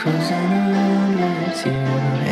cruising around with you